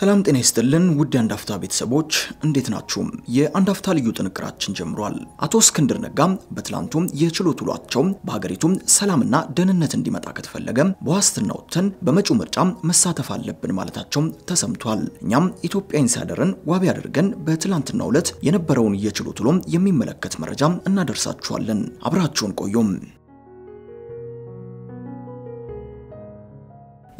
ሰላም ጤና ይስጥልን ውድ የአንድ ቤተሰቦች እንዴት ናችሁ? የአንድ አፍታ ልዩ ጥንቅራችን ጀምሯል። አቶ እስክንድር ነጋ በትላንቱ የችሎት ውሏቸው በሀገሪቱ ሰላምና ደህንነት እንዲመጣ ከተፈለገ በዋስትና ወጥተን በመጪው ምርጫ መሳተፍ አለብን ማለታቸው ተሰምቷል። እኛም ኢትዮጵያ ኢንሳይደርን ዋቢ አድርገን በትላንትናው ዕለት የነበረውን የችሎት ውሎ የሚመለከት መረጃ እናደርሳችኋለን። አብራችሁን ቆዩም።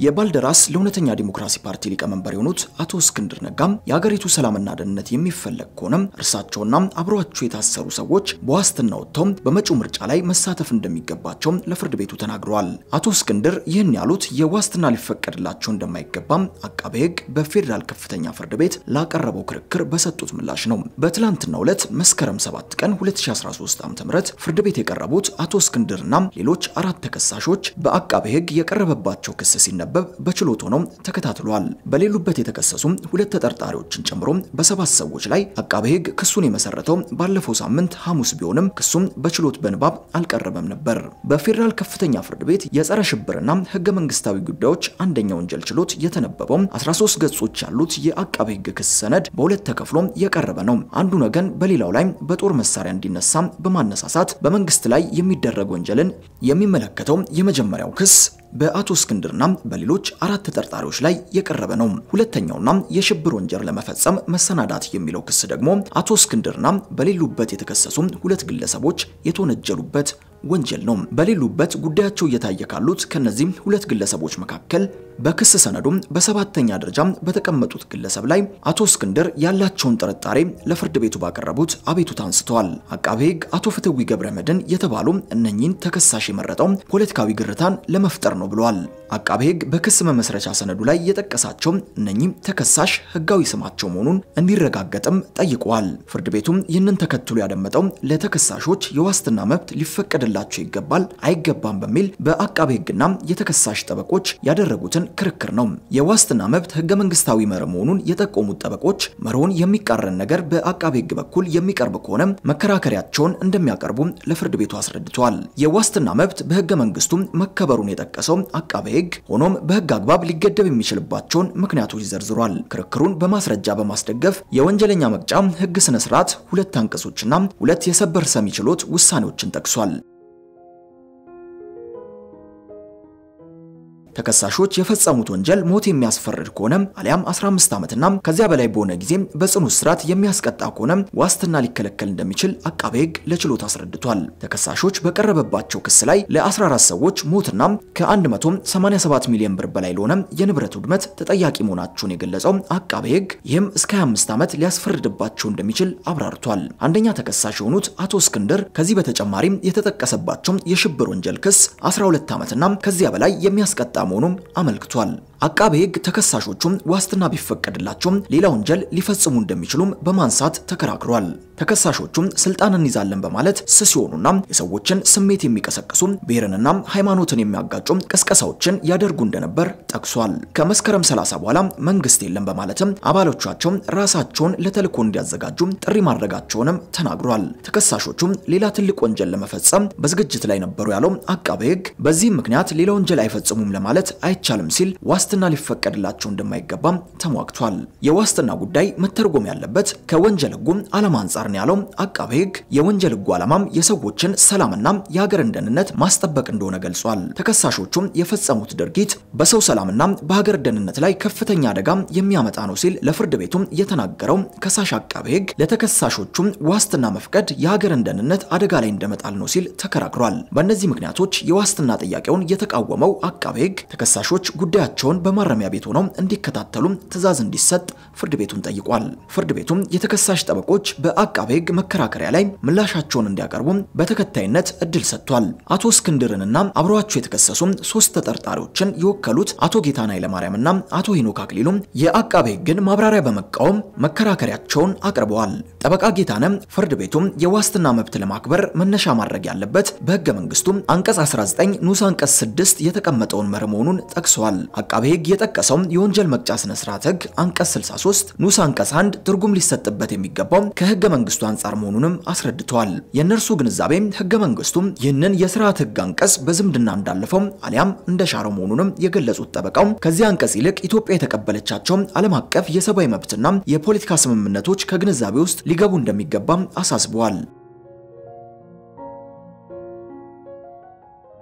የባልደራስ ለእውነተኛ ዲሞክራሲ ፓርቲ ሊቀመንበር የሆኑት አቶ እስክንድር ነጋም የሀገሪቱ ሰላምና ደህንነት የሚፈለግ ከሆነ እርሳቸውና አብረዋቸው የታሰሩ ሰዎች በዋስትና ወጥተው በመጪው ምርጫ ላይ መሳተፍ እንደሚገባቸው ለፍርድ ቤቱ ተናግረዋል። አቶ እስክንድር ይህን ያሉት የዋስትና ሊፈቀድላቸው እንደማይገባም አቃቤ ሕግ በፌዴራል ከፍተኛ ፍርድ ቤት ላቀረበው ክርክር በሰጡት ምላሽ ነው። በትላንትናው ዕለት መስከረም 7 ቀን 2013 ዓ.ም ፍርድ ቤት የቀረቡት አቶ እስክንድርና ሌሎች አራት ተከሳሾች በአቃቤ ሕግ የቀረበባቸው ክስ ሲነበብ በችሎት ሆነው ተከታትሏል። በሌሉበት የተከሰሱ ሁለት ተጠርጣሪዎችን ጨምሮ በሰባት ሰዎች ላይ አቃቤ ሕግ ክሱን የመሰረተው ባለፈው ሳምንት ሐሙስ ቢሆንም ክሱም በችሎት በንባብ አልቀረበም ነበር። በፌዴራል ከፍተኛ ፍርድ ቤት የጸረ ሽብርና ሕገ መንግስታዊ ጉዳዮች አንደኛ ወንጀል ችሎት የተነበበው 13 ገጾች ያሉት የአቃቤ ሕግ ክስ ሰነድ በሁለት ተከፍሎ የቀረበ ነው። አንዱን ወገን በሌላው ላይ በጦር መሳሪያ እንዲነሳ በማነሳሳት በመንግስት ላይ የሚደረግ ወንጀልን የሚመለከተው የመጀመሪያው ክስ በአቶ እስክንድርና በሌሎች አራት ተጠርጣሪዎች ላይ የቀረበ ነው። ሁለተኛውና የሽብር ወንጀል ለመፈጸም መሰናዳት የሚለው ክስ ደግሞ አቶ እስክንድርና በሌሉበት የተከሰሱ ሁለት ግለሰቦች የተወነጀሉበት ወንጀል ነው። በሌሉበት ጉዳያቸው እየታየ ካሉት ከነዚህ ሁለት ግለሰቦች መካከል በክስ ሰነዱም በሰባተኛ ደረጃ በተቀመጡት ግለሰብ ላይ አቶ እስክንድር ያላቸውን ጥርጣሬ ለፍርድ ቤቱ ባቀረቡት አቤቱታ አንስተዋል። አቃቤ ሕግ አቶ ፍትዊ ገብረመድህን የተባሉ እነኚህን ተከሳሽ የመረጠው ፖለቲካዊ ግርታን ለመፍጠር ነው ብለዋል። አቃቤ ሕግ በክስ መመስረቻ ሰነዱ ላይ የጠቀሳቸው እነኚህ ተከሳሽ ሕጋዊ ስማቸው መሆኑን እንዲረጋገጥም ጠይቀዋል። ፍርድ ቤቱም ይህንን ተከትሎ ያደመጠው ለተከሳሾች የዋስትና መብት ሊፈቀድላቸው ይገባል አይገባም በሚል በአቃቤ ሕግና የተከሳሽ ጠበቆች ያደረጉትን ክርክር ነው። የዋስትና መብት ህገ መንግስታዊ መርህ መሆኑን የጠቆሙት ጠበቆች መርሁን የሚቃረን ነገር በአቃቤ ሕግ በኩል የሚቀርብ ከሆነ መከራከሪያቸውን እንደሚያቀርቡ ለፍርድ ቤቱ አስረድተዋል። የዋስትና መብት በህገ መንግስቱ መከበሩን የጠቀሰው አቃቤ ሕግ ሆኖም በህግ አግባብ ሊገደብ የሚችልባቸውን ምክንያቶች ዘርዝሯል። ክርክሩን በማስረጃ በማስደገፍ የወንጀለኛ መቅጫ ህግ ስነ ስርዓት ሁለት አንቀጾችና ሁለት የሰበር ሰሚ ችሎት ውሳኔዎችን ጠቅሷል። ተከሳሾች የፈጸሙት ወንጀል ሞት የሚያስፈርድ ከሆነ አሊያም 15 ዓመትና ከዚያ በላይ በሆነ ጊዜ በጽኑ እስራት የሚያስቀጣ ከሆነ ዋስትና ሊከለከል እንደሚችል አቃቤ ሕግ ለችሎት አስረድቷል። ተከሳሾች በቀረበባቸው ክስ ላይ ለ14 ሰዎች ሞትና ከ187 ሚሊዮን ብር በላይ ለሆነ የንብረት ውድመት ተጠያቂ መሆናቸውን የገለጸው አቃቤ ሕግ ይህም እስከ 25 ዓመት ሊያስፈርድባቸው እንደሚችል አብራርቷል። አንደኛ ተከሳሽ የሆኑት አቶ እስክንድር ከዚህ በተጨማሪም የተጠቀሰባቸው የሽብር ወንጀል ክስ 12 ዓመትና ከዚያ በላይ የሚያስቀጣ መሆኑም አመልክቷል። አቃቤ ሕግ ተከሳሾቹም ዋስትና ቢፈቀድላቸውም ሌላ ወንጀል ሊፈጽሙ እንደሚችሉም በማንሳት ተከራክሯል። ተከሳሾቹም ስልጣን እንይዛለን በማለት ስስ የሆኑና የሰዎችን ስሜት የሚቀሰቅሱ ብሔርንና ሃይማኖትን የሚያጋጩ ቅስቀሳዎችን ያደርጉ እንደነበር ጠቅሷል። ከመስከረም 30 በኋላ መንግስት የለም በማለትም አባሎቻቸው ራሳቸውን ለተልዕኮ እንዲያዘጋጁ ጥሪ ማድረጋቸውንም ተናግሯል። ተከሳሾቹም ሌላ ትልቅ ወንጀል ለመፈጸም በዝግጅት ላይ ነበሩ ያለው አቃቤ ሕግ በዚህም ምክንያት ሌላ ወንጀል አይፈጽሙም ለማለት አይቻልም ሲል ዋስትና ሊፈቀድላቸው እንደማይገባም ተሟግቷል። የዋስትና ጉዳይ መተርጎም ያለበት ከወንጀል ሕጉ ዓላማ አንጻር ነው ያለው አቃቤ ሕግ የወንጀል ሕጉ ዓላማም የሰዎችን ሰላምና የሀገርን ደህንነት ማስጠበቅ እንደሆነ ገልጿል። ተከሳሾቹም የፈጸሙት ድርጊት በሰው ሰላምና በሀገር ደህንነት ላይ ከፍተኛ አደጋ የሚያመጣ ነው ሲል ለፍርድ ቤቱም የተናገረው ከሳሽ አቃቤ ሕግ ለተከሳሾቹም ዋስትና መፍቀድ የሀገርን ደህንነት አደጋ ላይ እንደመጣል ነው ሲል ተከራክሯል። በእነዚህ ምክንያቶች የዋስትና ጥያቄውን የተቃወመው አቃቤ ሕግ ተከሳሾች ጉዳያቸውን በማረሚያ ቤት ሆነው እንዲከታተሉ ትዕዛዝ እንዲሰጥ ፍርድ ቤቱን ጠይቋል። ፍርድ ቤቱም የተከሳሽ ጠበቆች በአቃቤ ሕግ መከራከሪያ ላይ ምላሻቸውን እንዲያቀርቡ በተከታይነት እድል ሰጥቷል። አቶ እስክንድርንና አብረዋቸው የተከሰሱ ሶስት ተጠርጣሪዎችን የወከሉት አቶ ጌታን ኃይለማርያምና አቶ ሄኖክ አክሊሉ የአቃቤ ሕግን ማብራሪያ በመቃወም መከራከሪያቸውን አቅርበዋል። ጠበቃ ጌታነም ፍርድ ቤቱም የዋስትና መብት ለማክበር መነሻ ማድረግ ያለበት በሕገ መንግስቱ አንቀጽ 19 ንዑስ አንቀጽ 6 የተቀመጠውን መርህ መሆኑን ጠቅሰዋል። አቃቤ ሕግ የጠቀሰው የወንጀል መቅጫ ስነ ስርዓት ሕግ አንቀጽ 63 ንዑስ አንቀጽ 1 ትርጉም ሊሰጥበት የሚገባው ከሕገ መንግስቱ አንጻር መሆኑንም አስረድተዋል። የእነርሱ ግንዛቤ ሕገ መንግስቱ ይህንን የስርዓት ሕግ አንቀጽ በዝምድና እንዳለፈው አሊያም እንደሻረው መሆኑንም የገለጹት ጠበቃው ከዚህ አንቀጽ ይልቅ ኢትዮጵያ የተቀበለቻቸው ዓለም አቀፍ የሰብአዊ መብትና የፖለቲካ ስምምነቶች ከግንዛቤ ውስጥ ሊገቡ እንደሚገባም አሳስበዋል።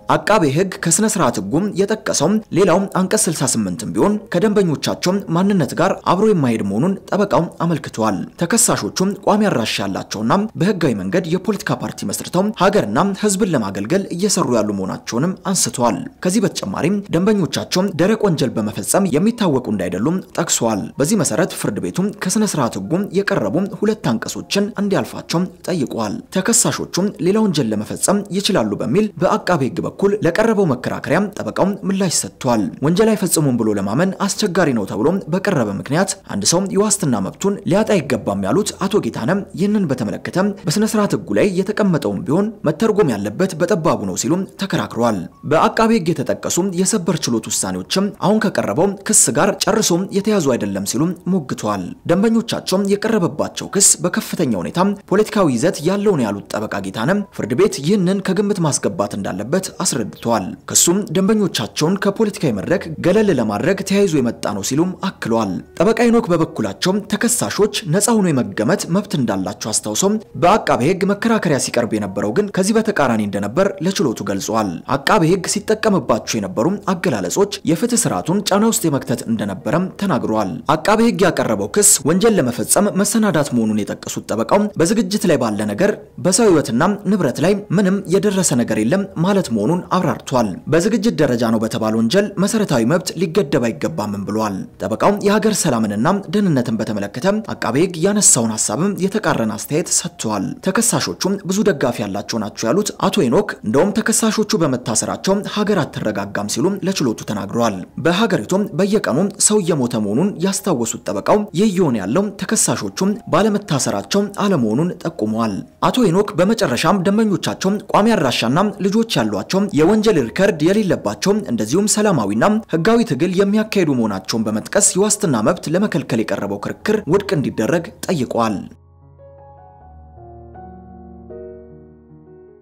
አቃቤ ሕግ ከስነ ስርዓት ሕጉም የጠቀሰው ሌላው አንቀጽ 68 ቢሆን ከደንበኞቻቸው ማንነት ጋር አብሮ የማይሄድ መሆኑን ጠበቃው አመልክተዋል። ተከሳሾቹም ቋሚ አድራሻ ያላቸውና በህጋዊ መንገድ የፖለቲካ ፓርቲ መስርተው ሀገርና ሕዝብን ለማገልገል እየሰሩ ያሉ መሆናቸውንም አንስተዋል። ከዚህ በተጨማሪም ደንበኞቻቸው ደረቅ ወንጀል በመፈጸም የሚታወቁ እንዳይደሉም ጠቅሰዋል። በዚህ መሰረት ፍርድ ቤቱም ከስነ ስርዓት ሕጉም የቀረቡ ሁለት አንቀጾችን እንዲያልፋቸው ጠይቀዋል። ተከሳሾቹም ሌላ ወንጀል ለመፈጸም ይችላሉ በሚል በአቃቤ ሕግ በኩል ለቀረበው መከራከሪያ ጠበቃው ምላሽ ሰጥቷል። ወንጀል አይፈጽሙም ብሎ ለማመን አስቸጋሪ ነው ተብሎ በቀረበ ምክንያት አንድ ሰው የዋስትና መብቱን ሊያጣ አይገባም ያሉት አቶ ጌታነም ይህንን በተመለከተ በስነ ስርዓት ሕጉ ላይ የተቀመጠውን ቢሆን መተርጎም ያለበት በጠባቡ ነው ሲሉም ተከራክረዋል። በአቃቤ ሕግ የተጠቀሱ የሰበር ችሎት ውሳኔዎችም አሁን ከቀረበው ክስ ጋር ጨርሶ የተያዙ አይደለም ሲሉም ሞግተዋል። ደንበኞቻቸው የቀረበባቸው ክስ በከፍተኛ ሁኔታ ፖለቲካዊ ይዘት ያለው ነው ያሉት ጠበቃ ጌታነም ፍርድ ቤት ይህንን ከግምት ማስገባት እንዳለበት አስረድተዋል። ክሱም ደንበኞቻቸውን ከፖለቲካዊ መድረክ ገለል ለማድረግ ተያይዞ የመጣ ነው ሲሉም አክለዋል። ጠበቃ ሄኖክ በበኩላቸው ተከሳሾች ነፃ ሆኖ የመገመት መብት እንዳላቸው አስታውሰው በአቃቤ ሕግ መከራከሪያ ሲቀርብ የነበረው ግን ከዚህ በተቃራኒ እንደነበር ለችሎቱ ገልጸዋል። አቃቤ ሕግ ሲጠቀምባቸው የነበሩ አገላለጾች የፍትህ ስርዓቱን ጫና ውስጥ የመክተት እንደነበረም ተናግረዋል። አቃቤ ሕግ ያቀረበው ክስ ወንጀል ለመፈጸም መሰናዳት መሆኑን የጠቀሱት ጠበቃው በዝግጅት ላይ ባለ ነገር በሰው ሕይወትና ንብረት ላይ ምንም የደረሰ ነገር የለም ማለት መሆኑን አብራርቷል። በዝግጅት ደረጃ ነው በተባለ ወንጀል መሰረታዊ መብት ሊገደብ አይገባምም ብሏል። ጠበቃው የሀገር ሰላምንና ደህንነትን በተመለከተ አቃቤ ሕግ ያነሳውን ሀሳብም የተቃረነ አስተያየት ሰጥተዋል። ተከሳሾቹም ብዙ ደጋፊ ያላቸው ናቸው ያሉት አቶ ሄኖክ እንደውም ተከሳሾቹ በመታሰራቸው ሀገር አትረጋጋም ሲሉም ለችሎቱ ተናግረዋል። በሀገሪቱም በየቀኑ ሰው እየሞተ መሆኑን ያስታወሱት ጠበቃው ይህ እየሆነ ያለው ተከሳሾቹም ባለመታሰራቸው አለመሆኑን ጠቁመዋል። አቶ ሄኖክ በመጨረሻም ደንበኞቻቸው ቋሚ አድራሻና ልጆች ያሏቸው የወንጀል ሪከርድ የሌለባቸው እንደዚሁም ሰላማዊና ሕጋዊ ትግል የሚያካሂዱ መሆናቸውን በመጥቀስ የዋስትና መብት ለመከልከል የቀረበው ክርክር ውድቅ እንዲደረግ ጠይቀዋል።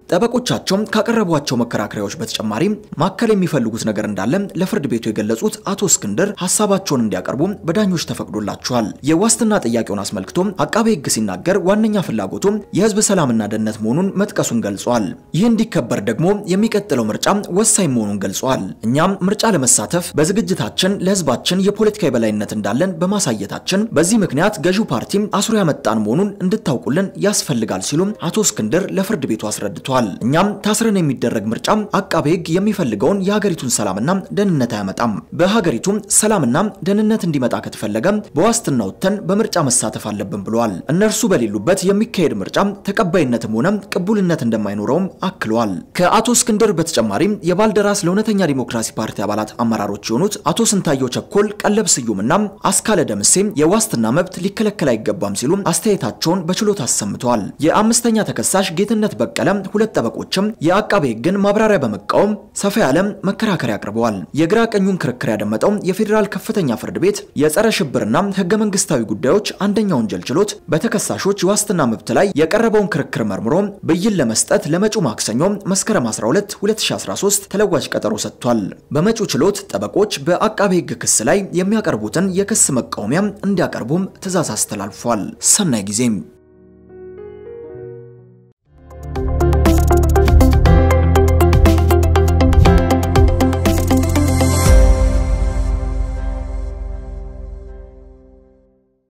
ጠበቆቻቸው ካቀረቧቸው መከራከሪያዎች በተጨማሪ ማከል የሚፈልጉት ነገር እንዳለ ለፍርድ ቤቱ የገለጹት አቶ እስክንድር ሀሳባቸውን እንዲያቀርቡ በዳኞች ተፈቅዶላቸዋል። የዋስትና ጥያቄውን አስመልክቶ አቃቤ ሕግ ሲናገር ዋነኛ ፍላጎቱ የህዝብ ሰላምና ደህንነት መሆኑን መጥቀሱን ገልጿል። ይህ እንዲከበር ደግሞ የሚቀጥለው ምርጫ ወሳኝ መሆኑን ገልጿል። እኛም ምርጫ ለመሳተፍ በዝግጅታችን ለህዝባችን የፖለቲካ የበላይነት እንዳለን በማሳየታችን በዚህ ምክንያት ገዢው ፓርቲ አስሮ ያመጣን መሆኑን እንድታውቁልን ያስፈልጋል ሲሉም አቶ እስክንድር ለፍርድ ቤቱ አስረድቷል። እኛም ታስረን የሚደረግ ምርጫ አቃቤ ሕግ የሚፈልገውን የሀገሪቱን ሰላምና ደህንነት አያመጣም። በሀገሪቱ ሰላምና ደህንነት እንዲመጣ ከተፈለገ በዋስትና ወጥተን በምርጫ መሳተፍ አለብን ብለዋል። እነርሱ በሌሉበት የሚካሄድ ምርጫ ተቀባይነትም ሆነ ቅቡልነት እንደማይኖረውም አክለዋል። ከአቶ እስክንድር በተጨማሪ የባልደራስ ለእውነተኛ ዲሞክራሲ ፓርቲ አባላት አመራሮች የሆኑት አቶ ስንታየው ቸኮል፣ ቀለብ ስዩምና አስካለ ደምሴ የዋስትና መብት ሊከለከል አይገባም ሲሉ አስተያየታቸውን በችሎት አሰምተዋል። የአምስተኛ ተከሳሽ ጌትነት በቀለ ሁለት ጠበቆችም የአቃቤ ሕግን ማብራሪያ በመቃወም ሰፋ ያለ መከራከሪያ አቅርበዋል። የግራ ቀኙን ክርክር ያደመጠው የፌዴራል ከፍተኛ ፍርድ ቤት የጸረ ሽብርና ሕገ መንግስታዊ ጉዳዮች አንደኛ ወንጀል ችሎት በተከሳሾች የዋስትና መብት ላይ የቀረበውን ክርክር መርምሮ ብይን ለመስጠት ለመጪው ማክሰኞ መስከረም 12 2013 ተለዋጭ ቀጠሮ ሰጥቷል። በመጪው ችሎት ጠበቆች በአቃቤ ሕግ ክስ ላይ የሚያቀርቡትን የክስ መቃወሚያ እንዲያቀርቡም ትዕዛዝ አስተላልፏል። ሰናይ ጊዜም